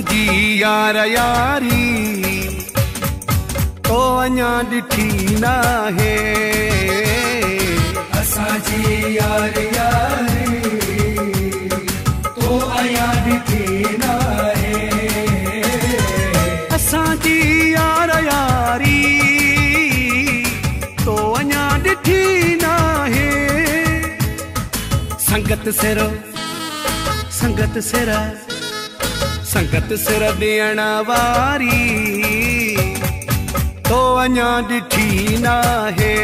يار ياري تو اڃا ڏٺي نه آهي اسان جي يار ياري تو ايا ڏٺي نه آهي اسان جي يار ياري تو اڃا ڏٺي نه آهي سنگت سر سنگت سر سنگت سر ڏيڻ واري تو اڃا ڏٺي نه آهي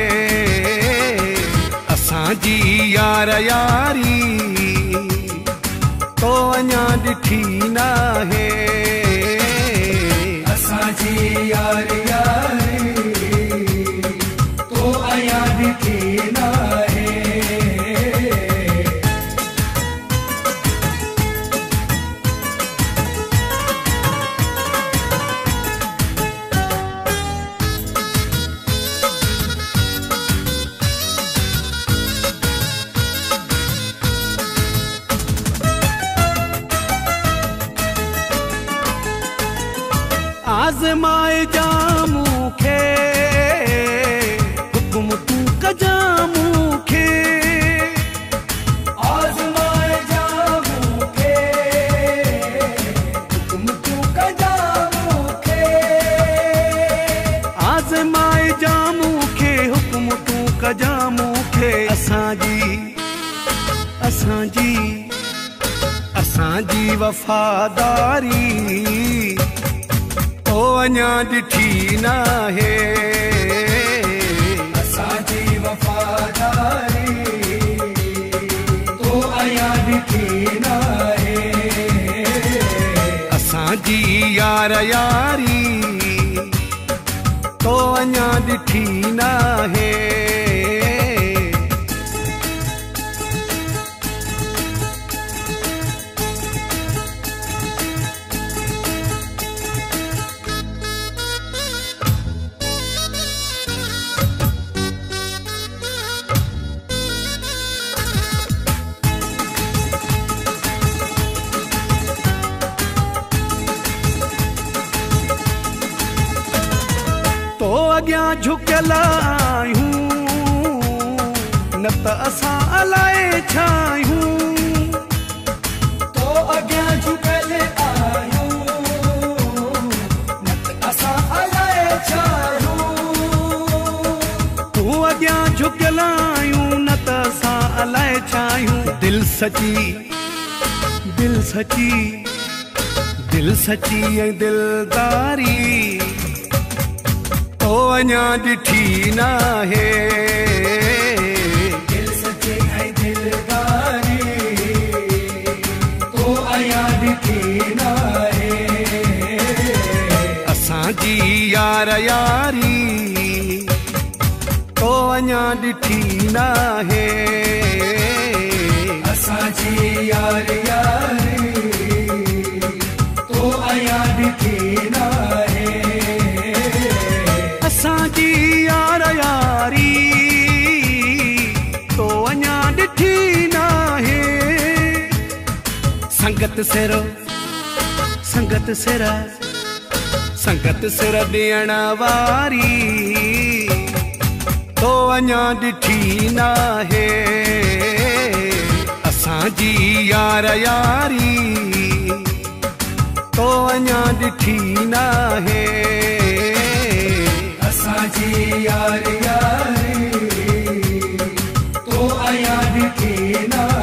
اسان جي يار ياري تو اڃا ڏٺي نه حڪم تون مون کي آزمائي جا مون کي حڪم تون ڪجا مون کي اسان جي اسان جي اسان جي وفاداري اڃا ڏٺي نه اسان جي وفاداري تو ايا ڏٺي نه آهي اسان جي يار ياري تو اڃا ڏٺي نه اڳيان جهڪيل آهيون. نه ته اسان الائي ڇا آهيون. اڳيان جهڪيل آهيون نه ته اسان الائي ڇا آهيون. دل سچي دل سچي دل سچي ۽ دلداري اڃا ڏٺي نه آهي اسان جي يار ياري تو اڃا ڏٺي نه اسان جي يار ياري संगत संगत सेरा, संगत सिर ॾियण वारी। तो अञा ॾिठी नाहे असांजी यार यारी। तो अञा ॾिठी नाहे असांजी यार यारी। तो अञा ॾिठी नाहे।